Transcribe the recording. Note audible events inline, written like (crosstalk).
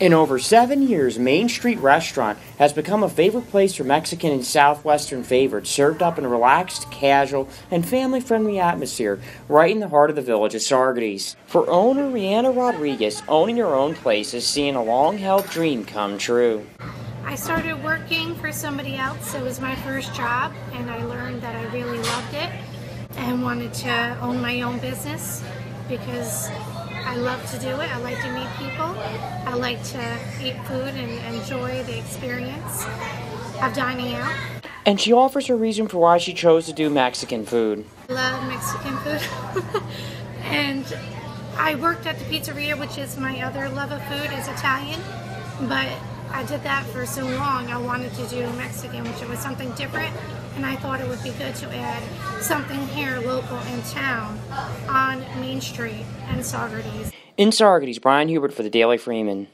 In over seven years, Main Street Restaurant has become a favorite place for Mexican and Southwestern favorites, served up in a relaxed, casual, and family friendly atmosphere right in the heart of the village of Saugerties. For owner Rihanna Rodriguez, owning her own place is seeing a long held dream come true. I started working for somebody else. It was my first job, and I learned that I really loved it and wanted to own my own business because I love to do it. I like to meet people. I like to eat food and enjoy the experience of dining out. And she offers her reason for why she chose to do Mexican food. I love Mexican food. (laughs) and I worked at the pizzeria, which is my other love of food, is Italian. But I did that for so long, I wanted to do Mexican, which it was something different, and I thought it would be good to add something here local in town on Main Street and Saugerties. In Saugerties, Brian Hubert for the Daily Freeman.